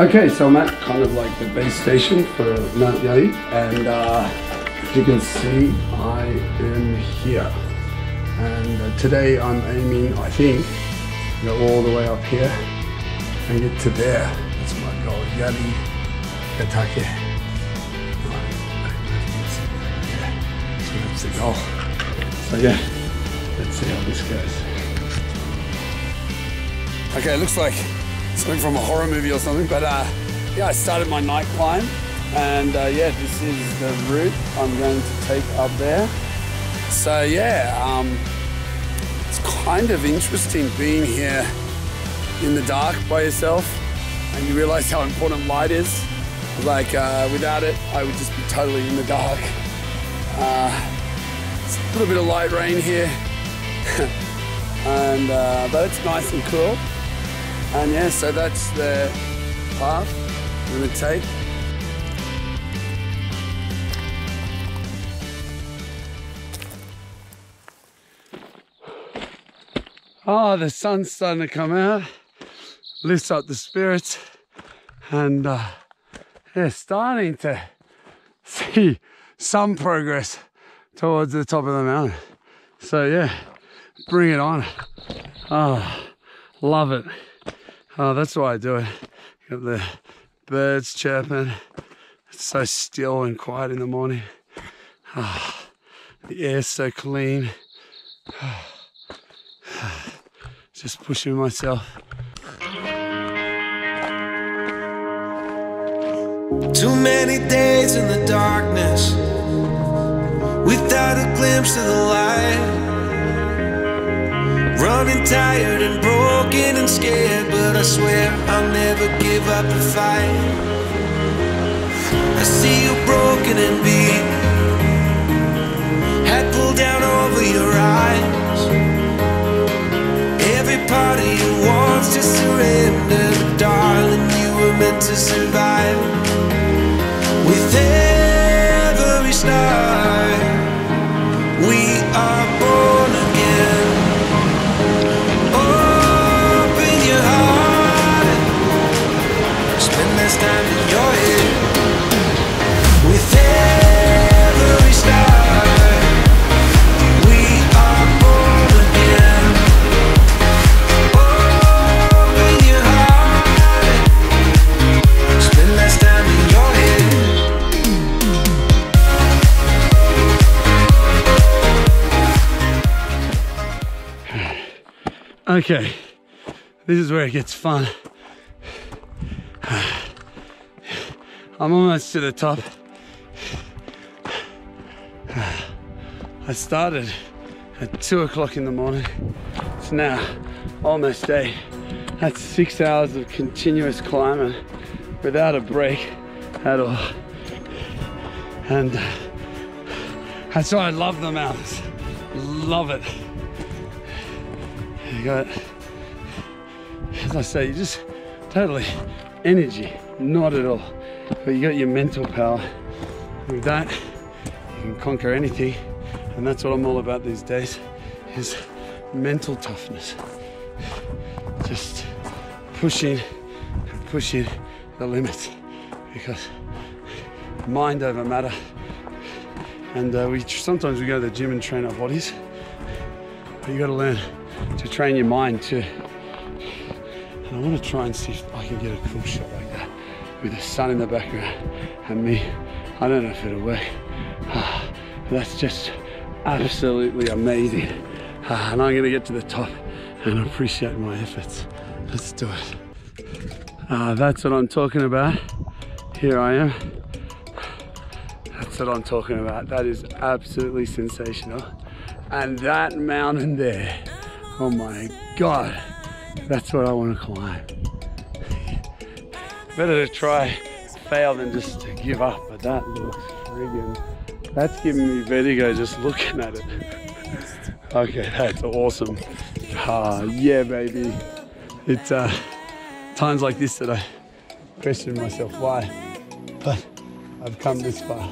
Okay, so I'm at kind of like the base station for Mount Yari, and uh, as you can see, I am here. And uh, today I'm aiming, I think, to go all the way up here and get to there. That's my goal, Yali Katake. So that's the goal. So yeah, let's see how this goes. Okay, it looks like something from a horror movie or something, but uh, yeah, I started my night climb, and uh, yeah, this is the route I'm going to take up there. So yeah, um, it's kind of interesting being here in the dark by yourself, and you realize how important light is. Like uh, without it, I would just be totally in the dark. Uh, it's a little bit of light rain here, and uh, but it's nice and cool. And yeah, so that's the path I'm gonna take. Oh, the sun's starting to come out, lifts up the spirits, and uh, yeah, starting to see some progress towards the top of the mountain. So yeah, bring it on. Oh, love it. Oh, that's why I do it. Got the birds chirping. It's so still and quiet in the morning. Ah, the air's so clean. Just pushing myself. Too many days in the darkness without a glimpse of the light. Running tired and broken and scared, but I swear I'll never give up the fight. I see you broken and beat, Okay, this is where it gets fun. I'm almost to the top. I started at two o'clock in the morning. It's now almost eight. That's six hours of continuous climbing without a break at all. And that's why I love the mountains. Love it. You got, as I say, you just totally energy, not at all. But you got your mental power. With that, you can conquer anything, and that's what I'm all about these days: is mental toughness. Just pushing, and pushing the limits, because mind over matter. And uh, we sometimes we go to the gym and train our bodies, but you got to learn to train your mind too. And I want to try and see if I can get a cool shot like that with the sun in the background and me. I don't know if it'll work. Ah, that's just absolutely amazing. Ah, and I'm going to get to the top and appreciate my efforts. Let's do it. Ah, that's what I'm talking about. Here I am. That's what I'm talking about. That is absolutely sensational. And that mountain there, oh my God, that's what I want to climb. Better to try, fail than just to give up. But that looks friggin', that's giving me vertigo just looking at it. okay, that's awesome. Ah, yeah, baby. It's uh, times like this that I question myself why, but I've come this far,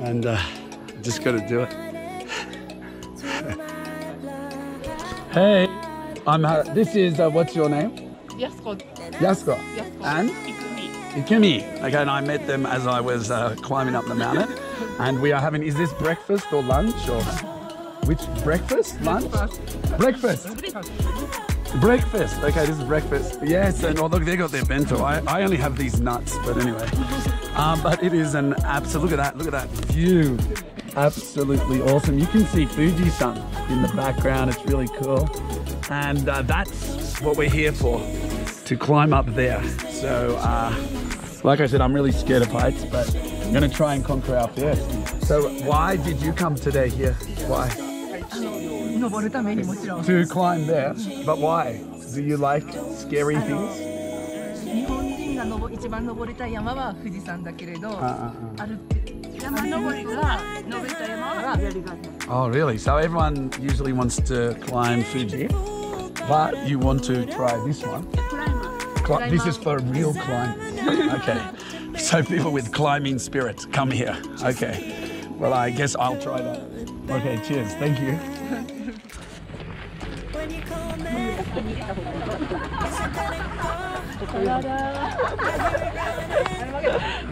and uh, just got to do it. Hey, I'm. Uh, this is. Uh, what's your name? Yasko. Yasko. Yasko. And Ikumi. Ikumi. Okay, and I met them as I was uh, climbing up the mountain. and we are having, is this breakfast or lunch or which breakfast? Lunch? Breakfast. Breakfast. Okay, this is breakfast. Yes, and oh look, they got their bento. I, I only have these nuts, but anyway. Um, but it is an absolute. Look at that. Look at that view Absolutely awesome. You can see Fuji-san in the background. It's really cool, and uh, that's what we're here for, to climb up there. So, uh, like I said, I'm really scared of heights, but I'm gonna try and conquer our fear. So, why did you come today here? Why? 登るためにもちろん To climb there, but why? Do you like scary things? 日本人が登一番登りたい山は富士山だけれど、あある山登りが登りたい山は Oh, really? So everyone usually wants to climb Fuji, but you want to try this one. Cli- this is for real climbers. okay. So people with climbing spirit, come here. Okay. Well, I guess I'll try that. Okay, cheers. Thank you.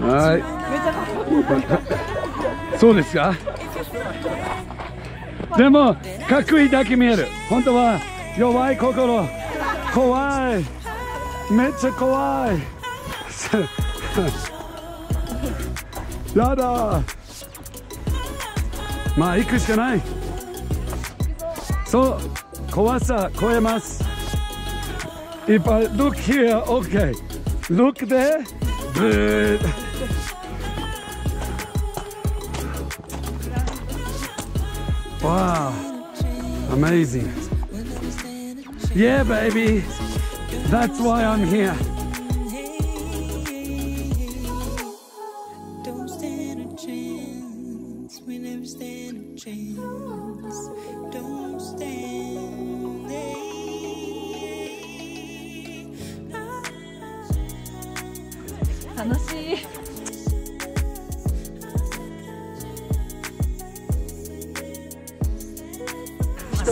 Alright. そうですかでもかっこい。いだけ見える。本当は弱い。心怖いめっちゃ怖い。やだまあ行くしかない。そう。怖さ超えます。If I look here, okay. Look there, good. Wow, amazing. Yeah, baby, that's why I'm here.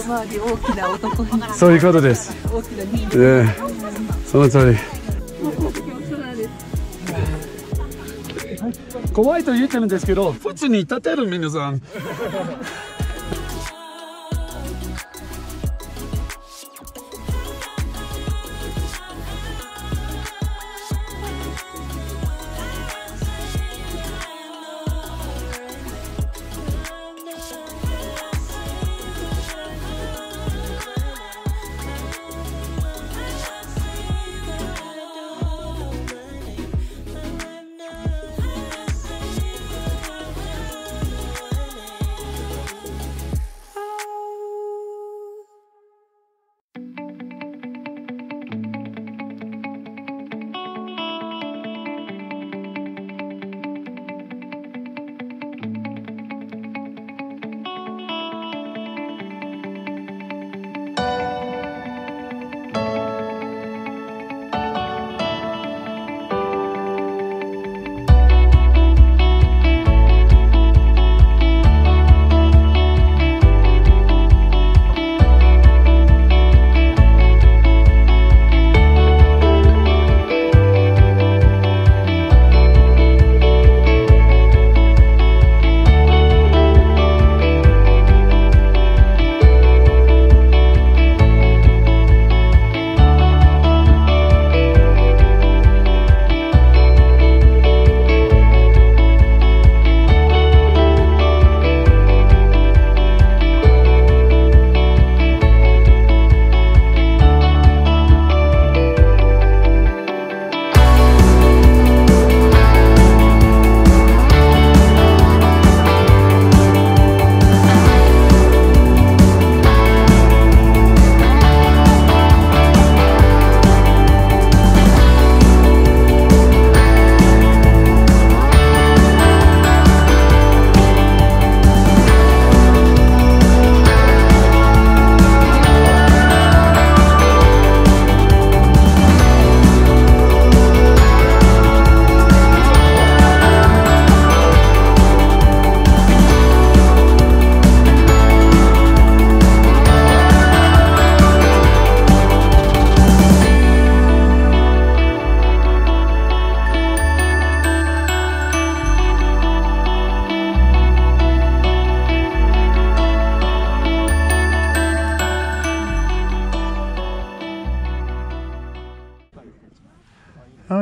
回り大きな男にそういうことです。大きな人ええその通り。怖いと言ってるんですけど、普通に立てる皆さん。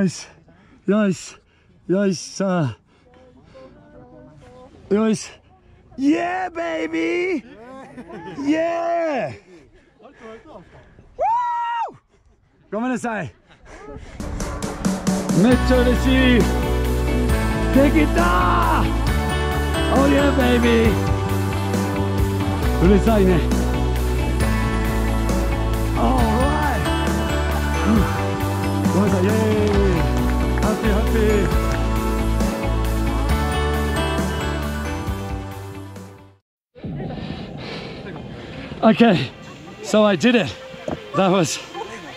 よし。よし。よしさ。あよし。Yeah baby! Yeah! ごめんなさい。めっちゃ嬉しい。できた! Oh yeah baby! うるさいね。Alright ごめんなさい。イェーイ Okay, so I did it. That was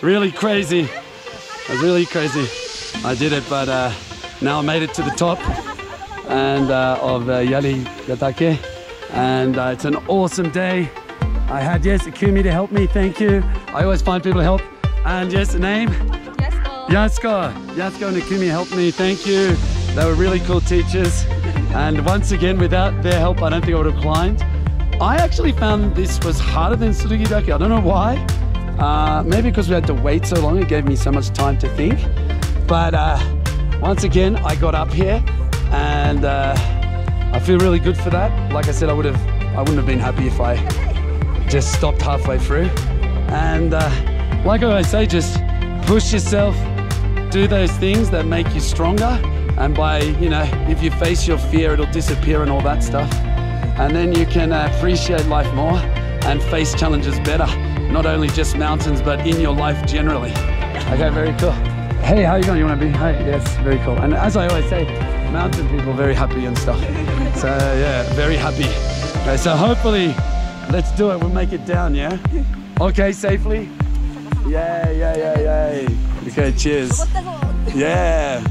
really crazy. It was really crazy. I did it, but uh, now I made it to the top and uh, of uh, Yali Gatake. And uh, it's an awesome day. I had, yes, Ikumi to help me, thank you. I always find people to help. And yes, name, Yasko. Yasko and Ikumi helped me. Thank you. They were really cool teachers. And once again, without their help, I don't think I would have climbed. I actually found this was harder than Surugidake. I don't know why. Uh, maybe because we had to wait so long, it gave me so much time to think. But uh, once again, I got up here, and uh, I feel really good for that. Like I said, I would have, I wouldn't have been happy if I just stopped halfway through. And uh, like I always say, just push yourself, do those things that make you stronger. And by, you know, if you face your fear, it'll disappear and all that stuff. And then you can appreciate life more and face challenges better. Not only just mountains, but in your life generally. Okay, very cool. Hey, how you going? You want to be? Hey, yes, very cool. And as I always say, mountain people very happy and stuff. So yeah, very happy. Okay, so hopefully, let's do it. We'll make it down, yeah. Okay, safely. Yeah, yeah, yeah, yeah. Okay, cheers. Yeah.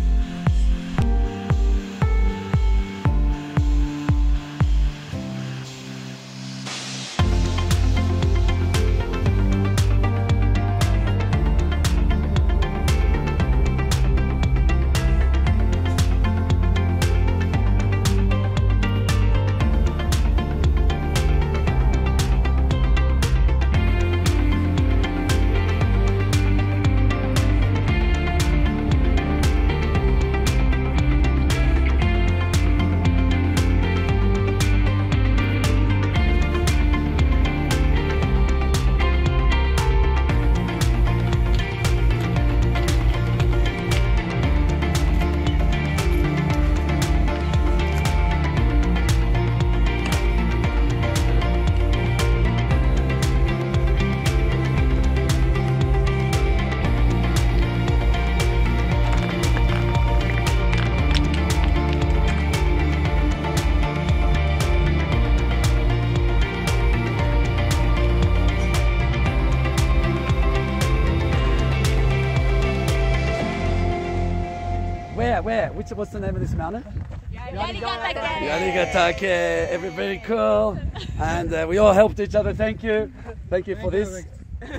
Which, what's the name of this mountain? Yarigatake. Every very cool. And uh, we all helped each other. Thank you. Thank you for this.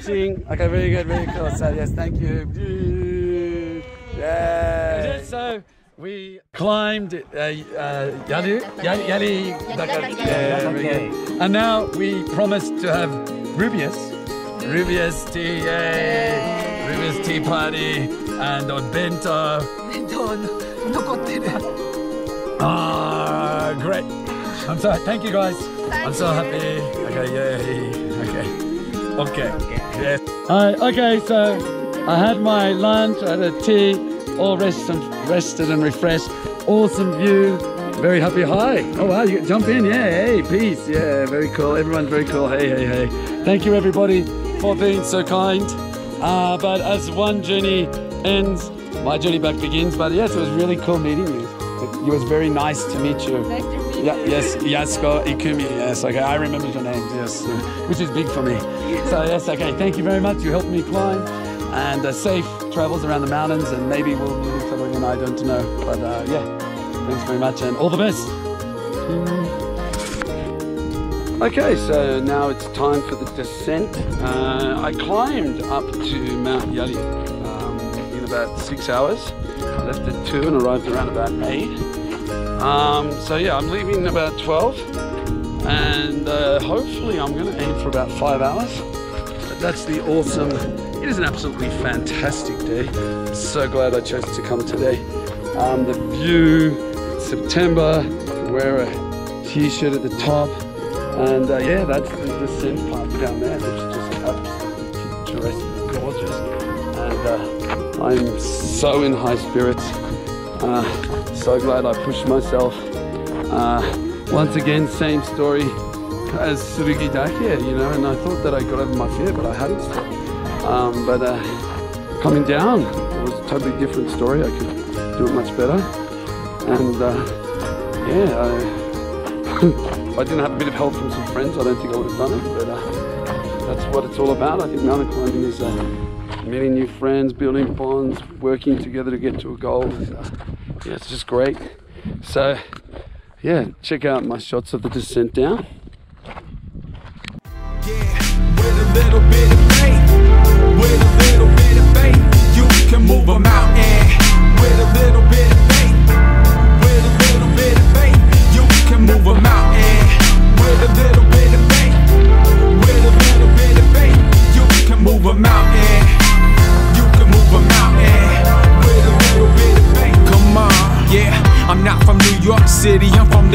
Seeing. Okay, very good, very cool. So yes, thank you. Yeah. So we climbed uh, uh, Yali, Yali, Yali yeah, very good. And now we promised to have Rooibos, Rooibos tea, yay, Rooibos tea party, and on bento. 残ってる Ah, great. I'm so thank you guys. I'm so happy. Okay, yay. Okay. Okay. Yes. Hi. Okay, so I had my lunch, I had a tea, all rested and rested and refreshed. Awesome view. Very happy. Hi. Oh wow, you jump in. Yeah. Hey, peace. Yeah, very cool. Everyone's very cool. Hey, hey, hey. Thank you everybody for being so kind. Uh, but as one journey ends, my journey back begins. But yes, it was really cool meeting you. It was very nice to meet you. Nice to meet Yeah, you. yes, Yasko Ikumi. Yes, okay, I remember your names. Yes, which is big for me. So yes, okay. Thank you very much. You helped me climb, and uh, safe travels around the mountains. And maybe we'll meet each other again. I don't know, but uh, yeah, thanks very much, and all the best. Okay, so now it's time for the descent. Uh, I climbed up to Mount Yali about six hours. I left at two and arrived around about eight. Um, so yeah, I'm leaving about 12 and uh, hopefully I'm going to aim for about five hours. That's the awesome It is an absolutely fantastic day. So glad I chose to come today. Um, the view, September, wear a t-shirt at the top, and uh, yeah, that's the descent part down there, I'm so in high spirits. Uh, so glad I pushed myself. Uh, once again, same story as Surugi Dakia, you know, and I thought that I got over my fear, but I hadn't. Um, but uh, coming down, it was a totally different story. I could do it much better. And uh, yeah, I, I didn't have a bit of help from some friends, I don't think I would have done it. But uh, that's what it's all about. I think mountain climbing is meeting new friends, building bonds, working together to get to a goal. And, uh, yeah, it's just great. So yeah, check out my shots of the descent down. With a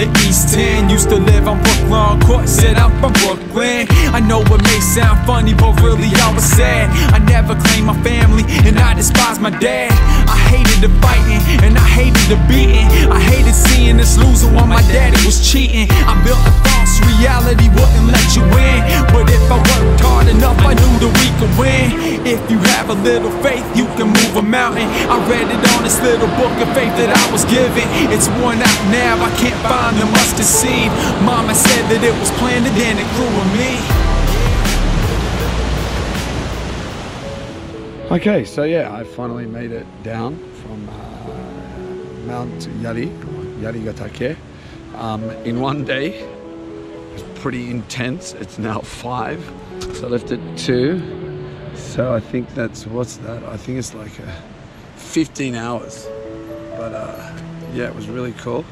the East 10. Used to live on Brooklyn Court, said I'm from Brooklyn. I know it may sound funny, but really I was sad. I never claimed my family, and I despise my dad. I hated the fighting, and I hated the beating. I hated seeing us losing while my daddy was cheating. I built a false reality, wouldn't let you in. But if I worked hard enough, I knew that we could win. If you have a little faith, you can move a mountain. I read it on this little book of faith that I was given. It's worn out now, I can't find the mustard seed. Mama said that it was planted and it grew in me. Okay, so yeah, I finally made it down from uh, Mount Yari, Yarigatake, um, in one day. Pretty intense. It's now five, so I left at two. So I think that's what's that? I think it's like a 15 hours. But uh, yeah, it was really cool,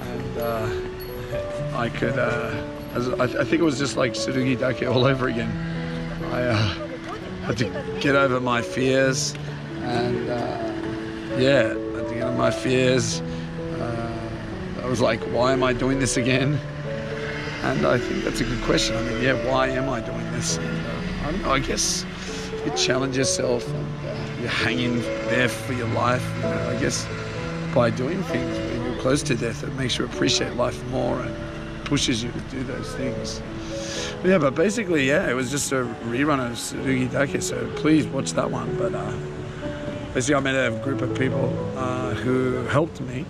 and uh, I could. Uh, I, I think it was just like Surugi Dake all over again. I. Uh, had to get over my fears and uh, yeah had to get over my fears uh, I was like why am I doing this again and I think that's a good question. I mean yeah why am I doing this? And, uh, I I guess you challenge yourself and uh, you're hanging there for your life. You know I guess by doing things when you're close to death it makes you appreciate life more and pushes you to do those things. Yeah, but basically, yeah, it was just a rerun of Surugi Dake, so please watch that one. But uh, basically, I met a group of people uh, who helped me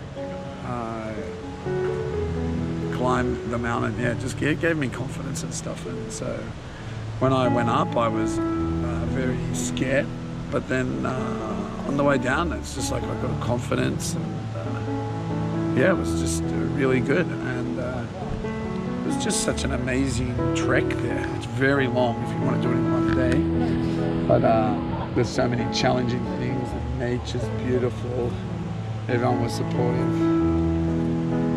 climb the mountain. Yeah, just gave, gave me confidence and stuff. And so when I went up, I was uh, very scared. But then uh, on the way down, it's just like I got confidence. And uh, yeah, it was just really good. And it was just such an amazing trek there. It's very long if you want to do it in one day. But uh, there's so many challenging things. Nature's beautiful. Everyone was supportive.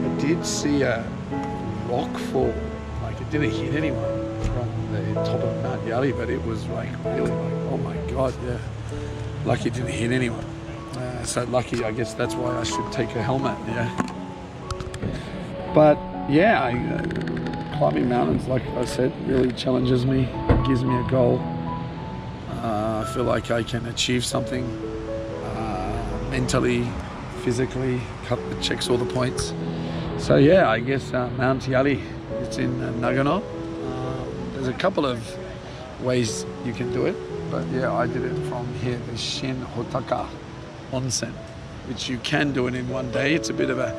I did see a Like it didn't hit anyone from the top of Mount Yali, but it was like really like, oh my God, yeah. Lucky it didn't hit anyone. Uh, so lucky, I guess that's why I should take a helmet, yeah. But yeah, I, uh, climbing mountains, like I said, really challenges me, gives me a goal. Uh, I feel like I can achieve something uh, mentally, physically, cut, checks all the points. So yeah, I guess uh, Mount Yali, it's in uh, Nagano. Um, there's a couple of ways you can do it, but yeah, I did it from here, the Shin Hotaka Onsen, which you can do it in one day. It's a bit of a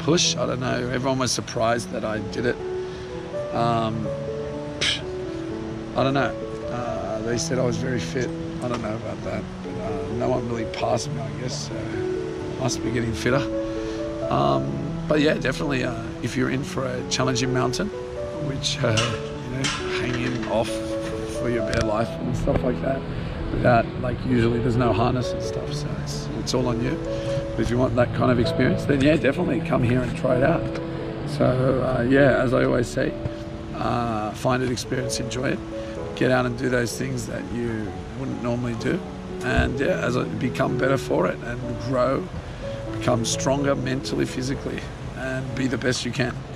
push. I don't know. Everyone was surprised that I did it. Um, I don't know. Uh, they said I was very fit. I don't know about that. But, uh, no one really passed me, I guess. So must be getting fitter. Um, but yeah, definitely. Uh, if you're in for a challenging mountain, which uh, you know, hanging off for your bare life and stuff like that, without like usually there's no harness and stuff, so it's it's all on you. But if you want that kind of experience, then yeah, definitely come here and try it out. So uh, yeah, as I always say, uh, find an experience, enjoy it. get out and do those things that you wouldn't normally do. And yeah, as I become better for it and grow, become stronger mentally, physically, and be the best you can.